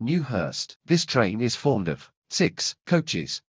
Newhurst. This train is formed of 6 coaches.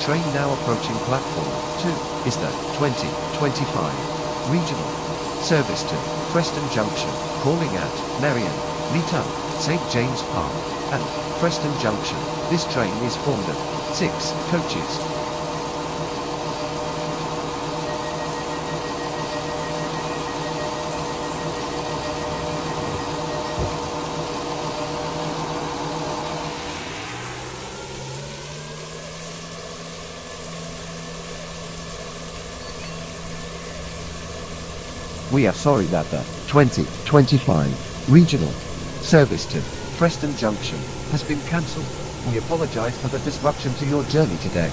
Train now approaching platform 2 is the 2025 regional service to Freston Junction, calling at Marion, Leeton, St. James Park, and Freston Junction. This train is formed of six coaches. We are sorry that the 2025 regional service to Freston Junction has been cancelled. We apologize for the disruption to your journey today.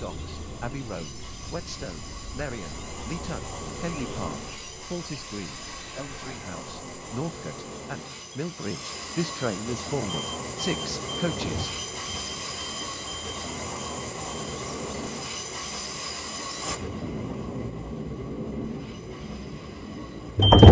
Docks, Abbey Road, Whetstone, Marion, Leeton, Henley Park, Fortis Green, Elm Tree House, Northcote, and Millbridge. This train is formed of six coaches. you